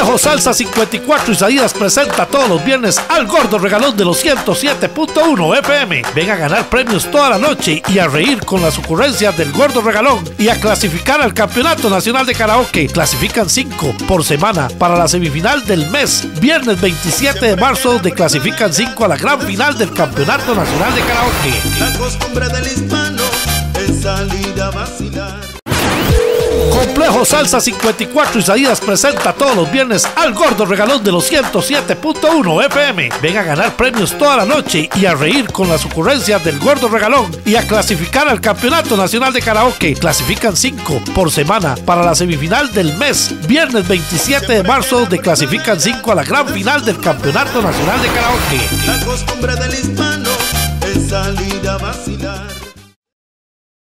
Salsa 54 Isaías presenta todos los viernes al gordo regalón de los 107.1 FM. Ven a ganar premios toda la noche y a reír con las ocurrencias del gordo regalón y a clasificar al Campeonato Nacional de Karaoke. Clasifican 5 por semana para la semifinal del mes. Viernes 27 de marzo de clasifican 5 a la gran final del Campeonato Nacional de Karaoke. La costumbre del hispano es salir a vacilar. Complejo Salsa 54 Isaías presenta todos los viernes al gordo regalón de los 107.1 FM. Ven a ganar premios toda la noche y a reír con las ocurrencias del gordo regalón y a clasificar al Campeonato Nacional de Karaoke. Clasifican 5 por semana para la semifinal del mes. Viernes 27 de marzo de clasifican 5 a la gran final del Campeonato Nacional de Karaoke. La costumbre del hispano es salir a vacilar.